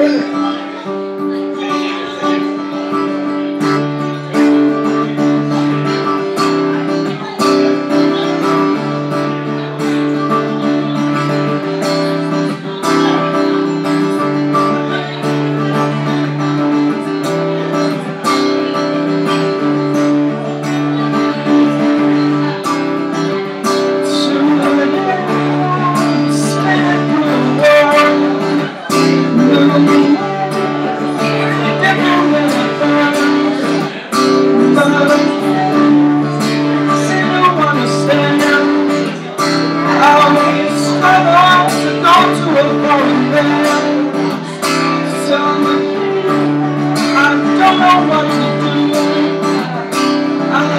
Amen.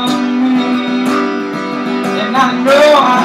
me, and I know I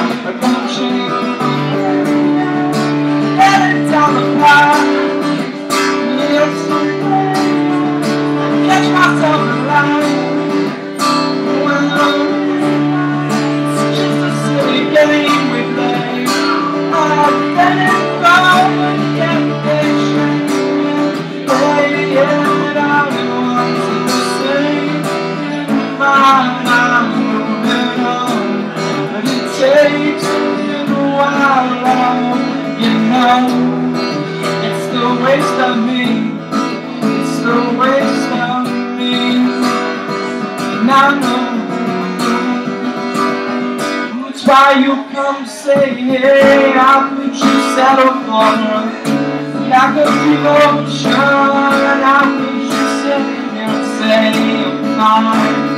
It's the waste of me. It's the waste of me. And I know that's why you come say, hey, I could you settle for her? Lack of devotion, how could you sit here and say, I'm fine?